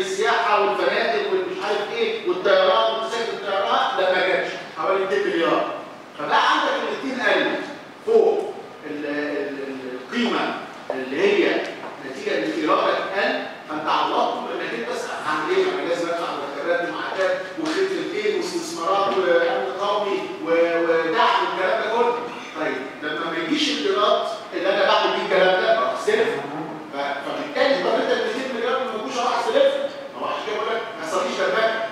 السياحة والفنادق والمش عارف إيه والطيران وتذاكر الطيران؟ لا ما جاتش. حوالي 2 مليار. فبقى عندك ال 200000 فوق ال- ال- ال- القيمه اللي هي نتيجه ان ايرادك قل فانت عوضت انك انت بس هعمل إيه؟ أنا لازم ادفع مرتبات ومعاشات وخدمتين واستثمارات وامن قومي و- ودعم والكلام ده كله طيب لما ما يجيش الايراد اللي أنا بعمل بيه الكلام ده بروح استلف ف- فبالتالي طب انت ال 200 مليار ما تجوش أروح استلف ما راحش كده يقول لك ما يحصليش دربكه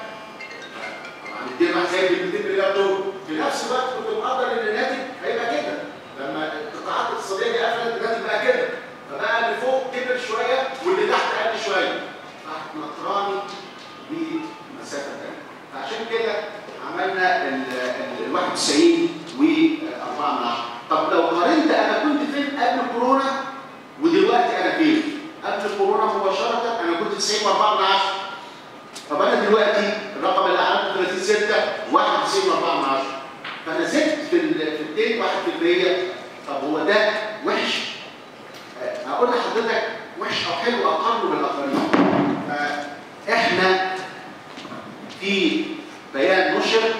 طبعا الدين راح سايب ال 200 مليار دول في نفس الوقت كنت مقدر ان الناتج هيبقى كده لما القطاعات الاقتصاديه دي قفلت الناتج بقى كده فبقى اللي فوق كبر شوية واللي تحت قل شوية راح نطراني بمسافه ثانية فعشان كده عملنا ال ال 91 و 4 من 10 طب لو قارنت أنا كنت فين قبل كورونا ودلوقتي أنا فين؟ قبل كورونا مباشره أنا كنت 90 و 4 من 10 طب أنا دلوقتي الرقم اللي عملته 30 6 91 و 4 من 10 فأنا زدت في ال في الدين 1% طب هو ده وحش؟ آه، هقول لحضرتك وحش أو حلو أقل من الاخرين فاحنا في بيان نشر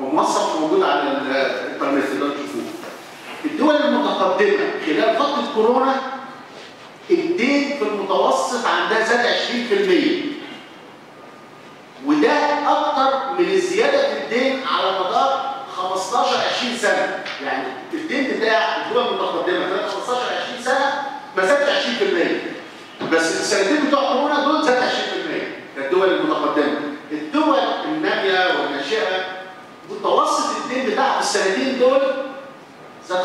وموثق موجود على الإنترنت تقدروا تشوفوه الدول المتقدمة خلال فترة كورونا الدين في المتوسط عندها زاد 20% وده أكتر من الزياده في الدين على مدار 15 20 سنة. يعني الدين بتاع الدول المتقدمه خلال 15 20 سنة ما زادش 20% بس السنتين بتوع كورونا دول زاد 20% الدول المتقدمة. الدول النامية والناشئة متوسط الدين بتاعها في السنتين دول زاد 15%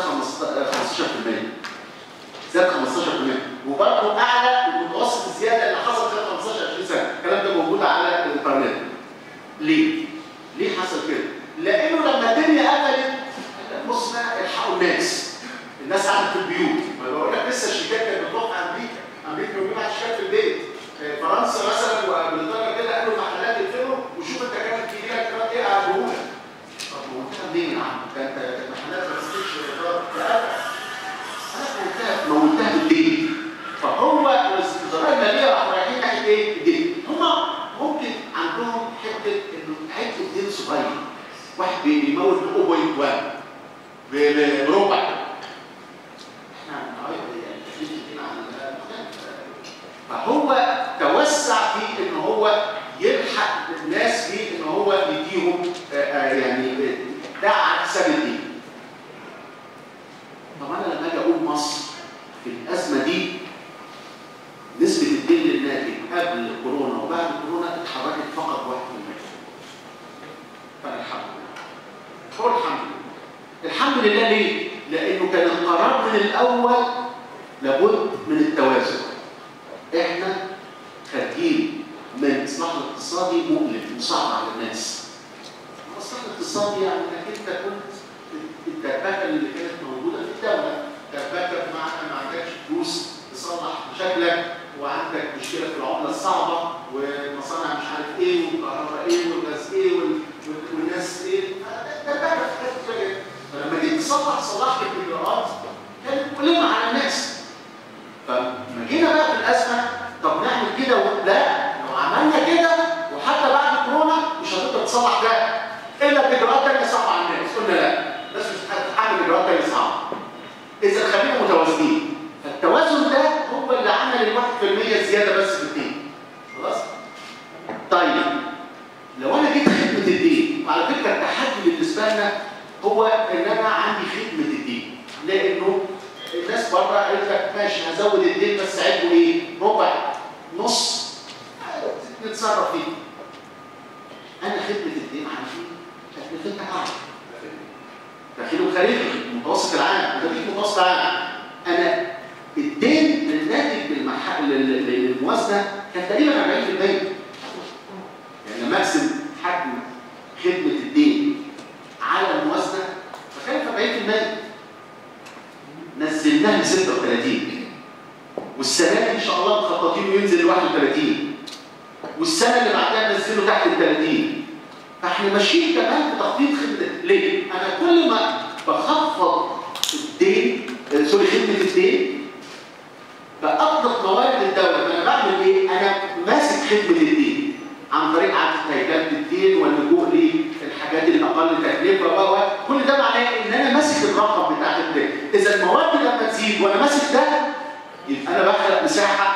زاد 15% وبرضه أعلى من متوسط الزيادة اللي حصلت خلال 15 20 سنه الكلام ده موجود على الانترنت ليه؟ ليه حصل كده؟ لأنه لما الدنيا قفلت بص بقى الحقوا الناس الناس قعدت في البيوت ما بقول لك لسه الشيكات كانت بتروح في أمريكا أمريكا بيبعت شيكات في البيت فرنسا مثلا وبريطانيا كده قالوا المحلات اقفلوا وشوف أنت كانت لك كده إيه هجيبهولك طب هو انت منين يا عم؟ ده انت المحلات ما تسكتش أنا موتها موتها بالدين فهو وزراء الماليه راحوا رايحين ناحية إيه؟ الدين هم ممكن عندهم حتة إنه حتة دين صغير واحد بي- بيمول ب 0.1 ب- ب- بربع إحنا بنعيط يعني تكليف الدين عن المختلف. فهو توسع في ان هو يلحق الناس في ان هو يديهم آه، آه، يعني ده على حساب الدين طب أنا لما أجي أقول مصر في الازمه دي نسبة الدين للناتج قبل كورونا وبعد كورونا اتحركت فقط 1% فالحمد لله. هو الحمد لله. الحمد لله ليه؟ لأنه كان القرار من الأول لابد من التوازن. إحنا خارجين من اصلاح الاقتصادي مؤلم وصعب على الناس. الاصلاح الاقتصادي يعني إنك أنت كنت الدبكه اللي كانت موجودة في الدولة. دبكه بمعنى ما عندكش فلوس تصلح مشاكلك وعندك مشكلة في العملة الصعبة والمصانع مش عارف إيه والكهرباء إيه والغاز إيه وال- وال- والناس إيه. فلما جيت تصلح صلحت الاجراءات كانت مؤلمة على الناس. فما جينا بقى في الأزمة طب نعمل كده لا لو عملنا كده وحتى بعد كورونا مش هتقدر تصلح ده. إلا باجراءات ثانية صعبه على الناس قلنا لا الناس مش هتتحمل اجراءات ثانية صعبه إذا خلينا متوازنين. فالتوازن ده هو اللي عمل ال 1% زيادة بس في الدين. خلاص؟ طيب لو أنا جيت خدمة الدين وعلى فكرة التحدي بالنسبة لنا هو إن أنا عندي خدمة الدين. لأنه الناس بره قالت لك ماشي هزود الدين بس عيبه إيه؟ ربع نص نتصرف فيه. أنا خدمة الدين عندي تكلفتها اعلى داخلي وخارجي المتوسط العام وده بيجي متوسط عام أنا الدين الناتج للمح... لل- لل- للموازنه كان تقريبا 40% يعني لما أقسم حجم خدمة الدين على الموازنة فكانت 40% نزلناها ل 36 والسنة دي إن شاء الله مخططين ينزل ل 31 والسنة اللي بعدها ننزله تحت ال 30 فإحنا ماشيين كمان في تخطيط خدمة ليه؟ أنا كل ما بخفض الدين آه، سوري خدمة الدين بأطلق موارد الدولة. فانا بعمل إيه؟ أنا ماسك خدمة الدين عن طريق عدد هيكله الدين واللجوء للحاجات الاقل تكلفه و- كل ده معناه إن أنا ماسك الرقم بتاع الدين. إذا المواد لما تزيد وأنا ماسك ده يبقى أنا بخلق مساحة